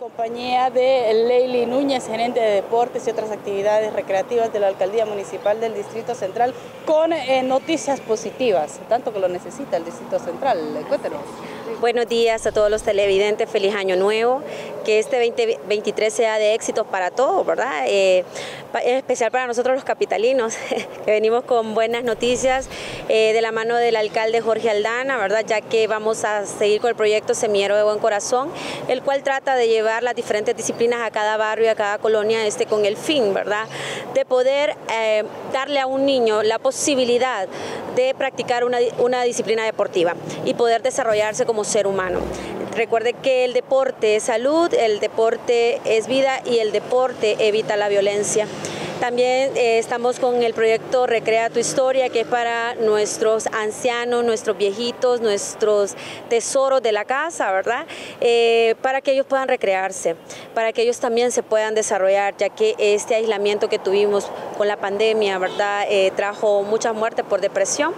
compañía de Leili Núñez, gerente de deportes y otras actividades recreativas de la Alcaldía Municipal del Distrito Central, con eh, noticias positivas, tanto que lo necesita el Distrito Central. Cuéntenos. Buenos días a todos los televidentes, feliz año nuevo, que este 2023 sea de éxito para todos, ¿verdad? Eh, es especial para nosotros los capitalinos, que venimos con buenas noticias eh, de la mano del alcalde Jorge Aldana, ¿verdad? Ya que vamos a seguir con el proyecto Semillero de Buen Corazón, el cual trata de llevar las diferentes disciplinas a cada barrio y a cada colonia este, con el fin, ¿verdad? De poder eh, darle a un niño la posibilidad de practicar una disciplina deportiva y poder desarrollarse como ser humano. Recuerde que el deporte es salud, el deporte es vida y el deporte evita la violencia. También eh, estamos con el proyecto Recrea tu Historia, que es para nuestros ancianos, nuestros viejitos, nuestros tesoros de la casa, ¿verdad? Eh, para que ellos puedan recrearse, para que ellos también se puedan desarrollar, ya que este aislamiento que tuvimos con la pandemia, ¿verdad? Eh, trajo muchas muertes por depresión.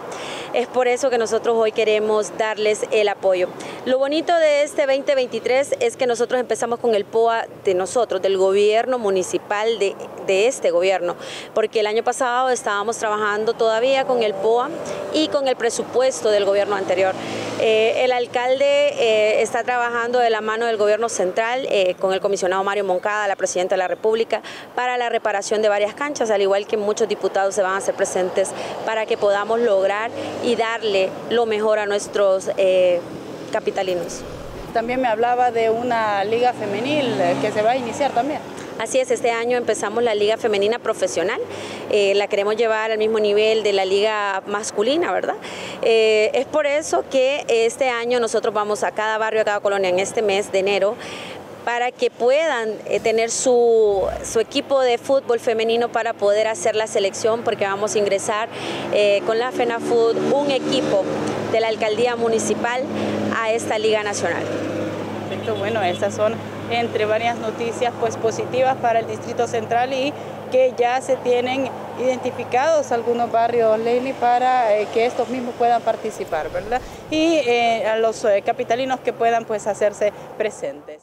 Es por eso que nosotros hoy queremos darles el apoyo. Lo bonito de este 2023 es que nosotros empezamos con el POA de nosotros, del gobierno municipal de, de este gobierno, porque el año pasado estábamos trabajando todavía con el POA y con el presupuesto del gobierno anterior. Eh, el alcalde eh, está trabajando de la mano del gobierno central eh, con el comisionado Mario Moncada, la presidenta de la República, para la reparación de varias canchas, al igual que muchos diputados se van a hacer presentes para que podamos lograr y darle lo mejor a nuestros capitalinos. También me hablaba de una liga femenil que se va a iniciar también. Así es, este año empezamos la liga femenina profesional, eh, la queremos llevar al mismo nivel de la liga masculina, ¿verdad? Eh, es por eso que este año nosotros vamos a cada barrio, a cada colonia en este mes de enero para que puedan eh, tener su, su, equipo de fútbol femenino para poder hacer la selección, porque vamos a ingresar con la FENAFUT un equipo de la alcaldía municipal a esta Liga Nacional. Bueno, estas son entre varias noticias pues positivas para el Distrito Central y que ya se tienen identificados algunos barrios, Leili, para eh, que estos mismos puedan participar, ¿verdad? Y eh, a los eh, capitalinos que puedan pues hacerse presentes.